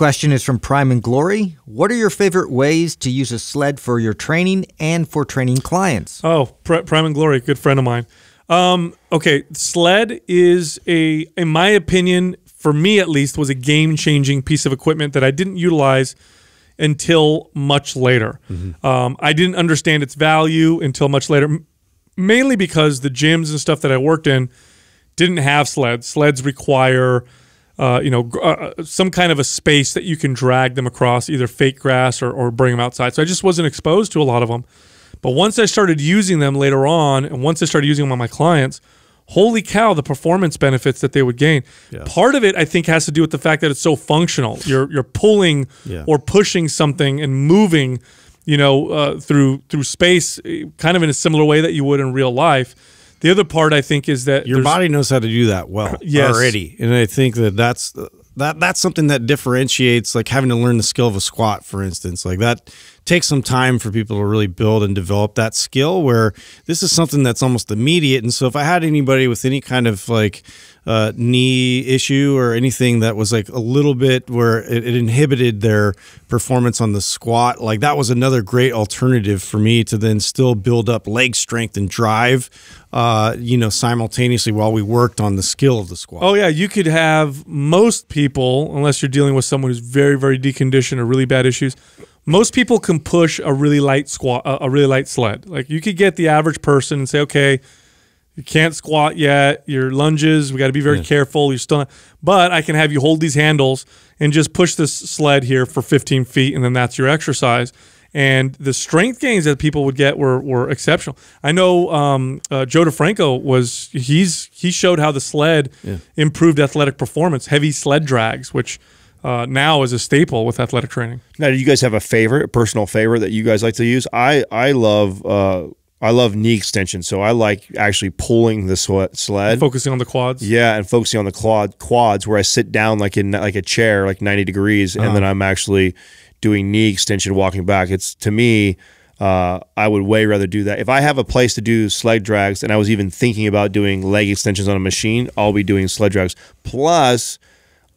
question is from Prime and Glory. What are your favorite ways to use a sled for your training and for training clients? Oh, Prime and Glory, good friend of mine. Um, okay, sled is a, in my opinion, for me at least, was a game changing piece of equipment that I didn't utilize until much later. Mm-hmm. Um, I didn't understand its value until much later, mainly because the gyms and stuff that I worked in didn't have sleds. Sleds require uh, you know, uh, some kind of a space that you can drag them across, either fake grass or, or bring them outside. So I just wasn't exposed to a lot of them. But once I started using them later on, and once I started using them on my clients, holy cow, the performance benefits that they would gain. Yeah. Part of it, I think, has to do with the fact that it's so functional. You're you're pulling yeah. or pushing something and moving, you know, uh, through through space, eh, kind of in a similar way that you would in real life. The other part I think is that your body knows how to do that well yes. already, and I think that that's that that's something that differentiates like having to learn the skill of a squat, for instance. Like that takes some time for people to really build and develop that skill. Where this is something that's almost immediate, and so if I had anybody with any kind of like uh, knee issue or anything that was like a little bit where it, it, inhibited their performance on the squat, like that was another great alternative for me to then still build up leg strength and drive, uh, you know, simultaneously while we worked on the skill of the squat. Oh, yeah. You could have most people, unless you're dealing with someone who's very, very deconditioned or really bad issues, most people can push a really light squat, a really light sled. Like you could get the average person and say, okay, you can't squat yet. Your lunges, we got to be very yeah. careful. You're still, not, but I can have you hold these handles and just push this sled here for 15 feet, and then that's your exercise. And the strength gains that people would get were were exceptional. I know um, uh, Joe DeFranco was he's he showed how the sled yeah. improved athletic performance, heavy sled drags, which uh, now is a staple with athletic training. Now, do you guys have a favorite, a personal favorite that you guys like to use? I I love uh, I love knee extension, so I like actually pulling the sled, focusing on the quads. Yeah, and focusing on the quad quads, where I sit down like in like a chair, like ninety degrees, uh -huh. and then uh-huh. I'm actually doing knee extension, walking back. It's to me, uh, I would way rather do that. If I have a place to do sled drags, and I was even thinking about doing leg extensions on a machine, I'll be doing sled drags. Plus,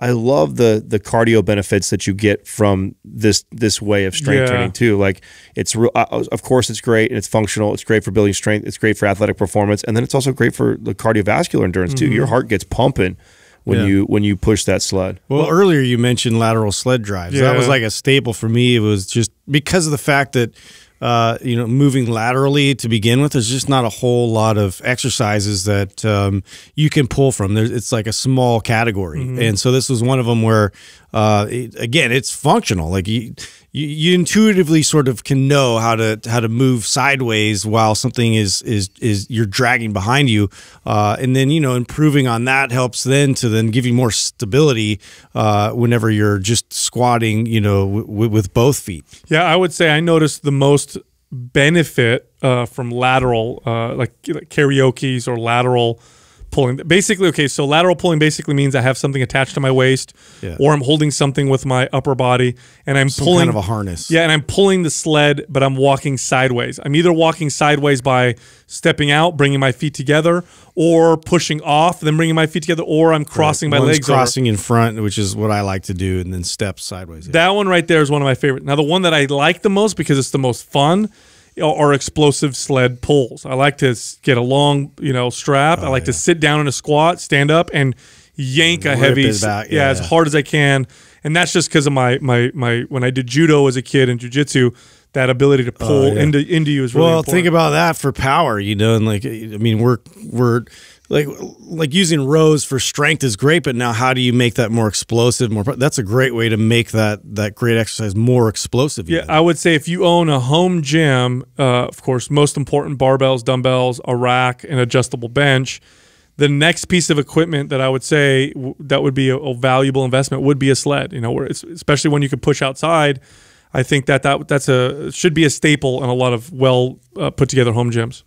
I love the the cardio benefits that you get from this this way of strength yeah. training too. Like it's real, uh, of course it's great and it's functional. It's great for building strength. It's great for athletic performance, and then it's also great for the cardiovascular endurance too. Mm -hmm. Your heart gets pumping when yeah. you when you push that sled. Well, well, earlier you mentioned lateral sled drives. Yeah. That was like a staple for me. It was just because of the fact that uh, you know, moving laterally to begin with, there's just not a whole lot of exercises that um, you can pull from. There's, it's like a small category, mm -hmm. and so this was one of them where, uh, it, again, it's functional. Like you, you, you intuitively sort of can know how to how to move sideways while something is is is you're dragging behind you, uh, and then you know improving on that helps then to then give you more stability uh, whenever you're just squatting, you know, with both feet. Yeah, I would say I noticed the most benefit uh, from lateral, uh, like, like karaoke's or lateral pulling. Basically, okay, so lateral pulling basically means I have something attached to my waist, yeah. or I'm holding something with my upper body, and I'm Some pulling kind of a harness. Yeah, and I'm pulling the sled, but I'm walking sideways. I'm either walking sideways by stepping out, bringing my feet together, or pushing off, then bringing my feet together, or I'm crossing right. my One's legs. crossing over. in front, which is what I like to do, and then step sideways. That one right there is one of my favorite. Now, the one that I like the most because it's the most fun are explosive sled pulls. I like to get a long, you know, strap. Oh, I like yeah. to sit down in a squat, stand up, and yank a heavy, yeah, yeah, as hard as I can. And that's just because of my my my when I did judo as a kid and jujitsu, that ability to oh, pull yeah. into into you is really well. Important. Think about that for power, you know, and like I mean, we're we're like like using rows for strength is great, but now how do you make that more explosive? More that's a great way to make that that great exercise more explosive. Yeah, I would say if you own a home gym, uh, of course, most important barbells, dumbbells, a rack, an adjustable bench. The next piece of equipment that I would say that would be a, a valuable investment would be a sled. You know, where it's, especially when you could push outside. I think that that that's a should be a staple in a lot of well uh, put together home gyms.